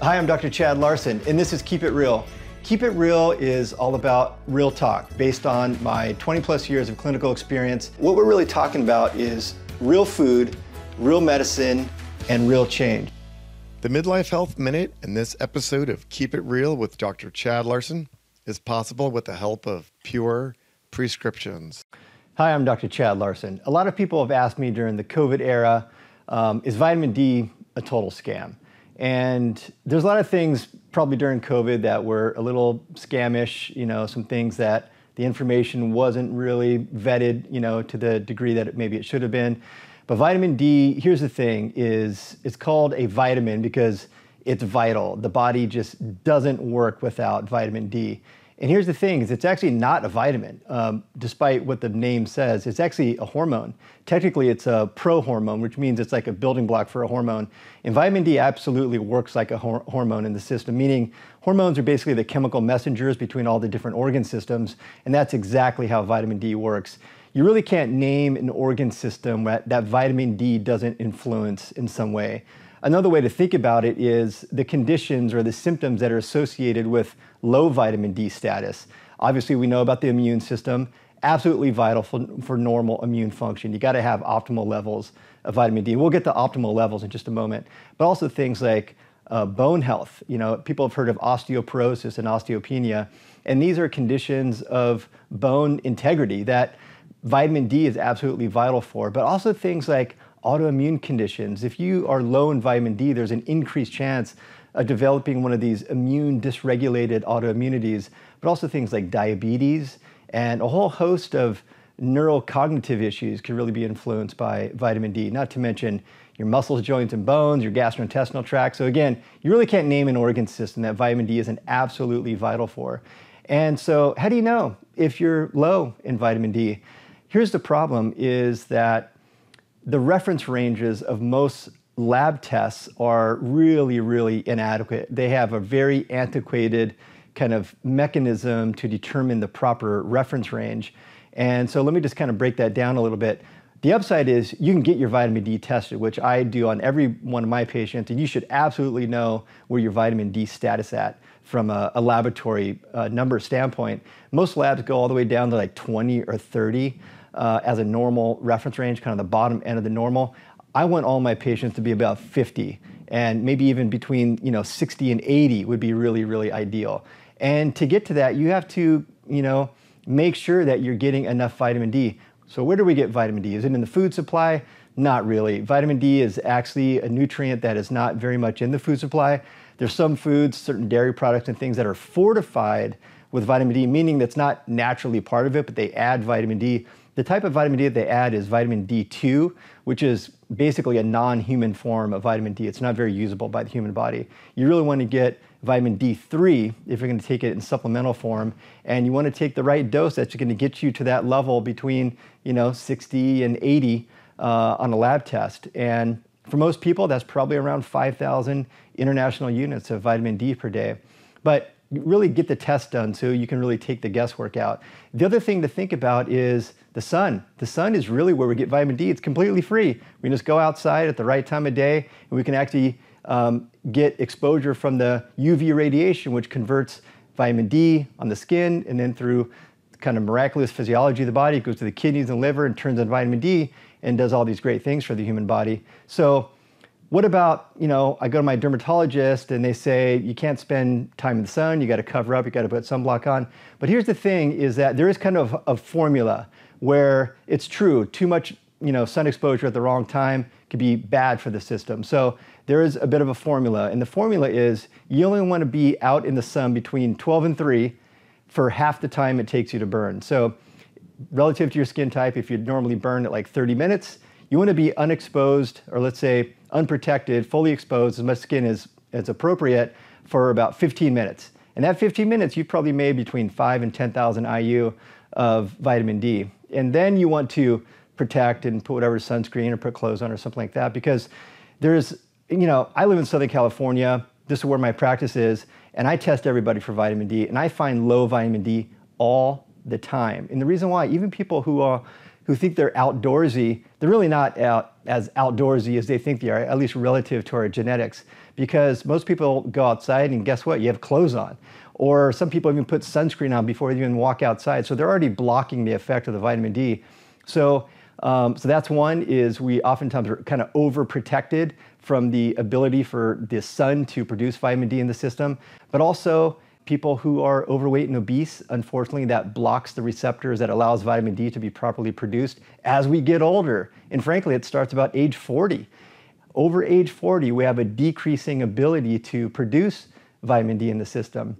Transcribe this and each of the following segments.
Hi, I'm Dr. Chad Larson, and this is Keep It Real. Keep It Real is all about real talk based on my 20 plus years of clinical experience. What we're really talking about is real food, real medicine, and real change. The Midlife Health Minute and this episode of Keep It Real with Dr. Chad Larson is possible with the help of Pure Prescriptions. Hi, I'm Dr. Chad Larson. A lot of people have asked me during the COVID era um, is vitamin D a total scam? And there's a lot of things probably during COVID that were a little scamish, you know, some things that the information wasn't really vetted, you know, to the degree that it, maybe it should have been. But vitamin D, here's the thing, is it's called a vitamin because it's vital. The body just doesn't work without vitamin D. And here's the thing: is it's actually not a vitamin, um, despite what the name says. It's actually a hormone. Technically, it's a prohormone, which means it's like a building block for a hormone. And vitamin D absolutely works like a hor- hormone in the system, meaning hormones are basically the chemical messengers between all the different organ systems, and that's exactly how vitamin D works. You really can't name an organ system that, that vitamin D doesn't influence in some way. Another way to think about it is the conditions or the symptoms that are associated with low vitamin D status. Obviously, we know about the immune system, absolutely vital for, for normal immune function. You got to have optimal levels of vitamin D. We'll get to optimal levels in just a moment, but also things like uh, bone health. You know, people have heard of osteoporosis and osteopenia, and these are conditions of bone integrity that vitamin D is absolutely vital for, but also things like autoimmune conditions. If you are low in vitamin D, there's an increased chance of developing one of these immune dysregulated autoimmunities, but also things like diabetes and a whole host of neurocognitive issues can really be influenced by vitamin D, not to mention your muscles, joints, and bones, your gastrointestinal tract. So, again, you really can't name an organ system that vitamin D isn't absolutely vital for. And so, how do you know if you're low in vitamin D? Here's the problem is that the reference ranges of most lab tests are really, really inadequate. They have a very antiquated kind of mechanism to determine the proper reference range. And so let me just kind of break that down a little bit. The upside is you can get your vitamin D tested, which I do on every one of my patients, and you should absolutely know where your vitamin D status at from a, a laboratory uh, number standpoint. Most labs go all the way down to like 20 or 30 uh, as a normal reference range, kind of the bottom end of the normal. I want all my patients to be about 50 and maybe even between you know 60 and 80 would be really really ideal. And to get to that, you have to you know make sure that you're getting enough vitamin D. So where do we get vitamin D? Is it in the food supply? Not really. Vitamin D is actually a nutrient that is not very much in the food supply. There's some foods, certain dairy products and things that are fortified with vitamin D, meaning that's not naturally part of it, but they add vitamin D. The type of vitamin D that they add is vitamin D2, which is basically a non human form of vitamin D. It's not very usable by the human body. You really want to get vitamin D3 if you're going to take it in supplemental form, and you want to take the right dose that's going to get you to that level between you know 60 and 80 uh, on a lab test. And for most people, that's probably around 5,000 international units of vitamin D per day. But really get the test done so you can really take the guesswork out. The other thing to think about is the sun. The sun is really where we get vitamin D. It's completely free. We just go outside at the right time of day and we can actually um, get exposure from the UV radiation, which converts vitamin D on the skin and then through kind of miraculous physiology of the body, it goes to the kidneys and liver and turns into vitamin D and does all these great things for the human body. So what about, you know, I go to my dermatologist and they say you can't spend time in the sun, you got to cover up, you got to put sunblock on. But here's the thing is that there is kind of a formula where it's true, too much, you know, sun exposure at the wrong time could be bad for the system. So there is a bit of a formula, and the formula is you only want to be out in the sun between 12 and 3 for half the time it takes you to burn. So relative to your skin type, if you'd normally burn at like 30 minutes, you want to be unexposed, or let's say unprotected, fully exposed, as much skin as, as appropriate for about 15 minutes. And that 15 minutes, you've probably made between 5 and 10,000 IU of vitamin D. And then you want to protect and put whatever sunscreen or put clothes on or something like that because there's, you know, I live in Southern California. This is where my practice is. And I test everybody for vitamin D. And I find low vitamin D all the time. And the reason why, even people who are who think they're outdoorsy, they're really not out, as outdoorsy as they think they are, at least relative to our genetics. Because most people go outside and guess what? You have clothes on. Or some people even put sunscreen on before they even walk outside. So they're already blocking the effect of the vitamin D. So, um, so that's one is we oftentimes are kind of overprotected from the ability for the sun to produce vitamin D in the system, but also people who are overweight and obese, unfortunately, that blocks the receptors that allows vitamin D to be properly produced as we get older. And frankly, it starts about age 40. Over age 40, we have a decreasing ability to produce vitamin D in the system.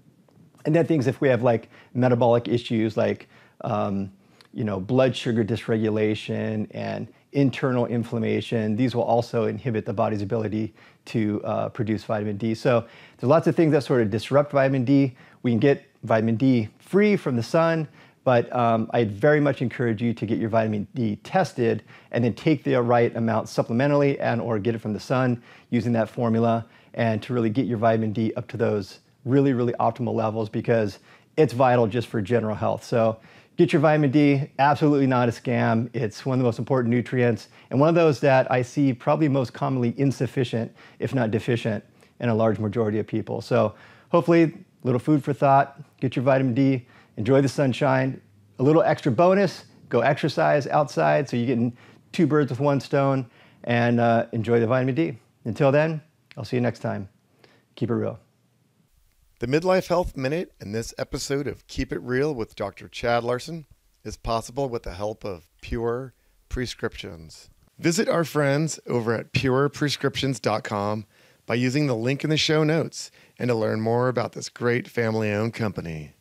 And then things if we have like metabolic issues like um, you know, blood sugar dysregulation and internal inflammation. These will also inhibit the body's ability to uh, produce vitamin D. So there's lots of things that sort of disrupt vitamin D. We can get vitamin D free from the sun, but um, I very much encourage you to get your vitamin D tested and then take the right amount supplementally and or get it from the sun using that formula and to really get your vitamin D up to those really, really optimal levels because it's vital just for general health. So Get your vitamin D, absolutely not a scam. It's one of the most important nutrients and one of those that I see probably most commonly insufficient, if not deficient, in a large majority of people. So hopefully, little food for thought, get your vitamin D, enjoy the sunshine. A little extra bonus, go exercise outside so you're getting two birds with one stone and uh, enjoy the vitamin D. Until then, I'll see you next time. Keep it real. The Midlife Health Minute and this episode of Keep It Real with Dr. Chad Larson is possible with the help of Pure Prescriptions. Visit our friends over at pureprescriptions.com by using the link in the show notes and to learn more about this great family owned company.